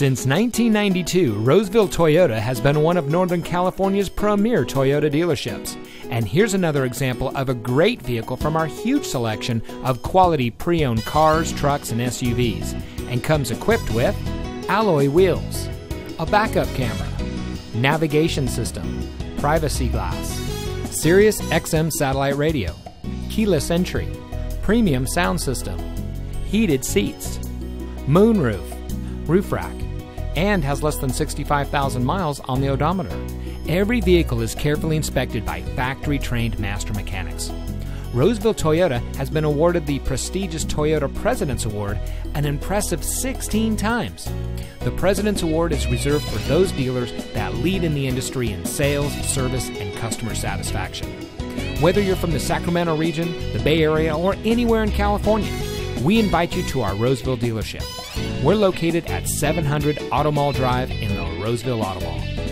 Since 1992, Roseville Toyota has been one of Northern California's premier Toyota dealerships. And here's another example of a great vehicle from our huge selection of quality pre owned cars, trucks, and SUVs, and comes equipped with alloy wheels, a backup camera, navigation system, privacy glass, Sirius XM satellite radio, keyless entry, premium sound system, heated seats, moonroof, roof rack, and has less than 65,000 miles on the odometer. Every vehicle is carefully inspected by factory trained master mechanics. Roseville Toyota has been awarded the prestigious Toyota President's Award an impressive 16 times. The President's Award is reserved for those dealers that lead in the industry in sales, service, and customer satisfaction. Whether you're from the Sacramento region, the Bay Area, or anywhere in California, we invite you to our Roseville dealership. We're located at 700 Auto Mall Drive in the Roseville Auto Mall.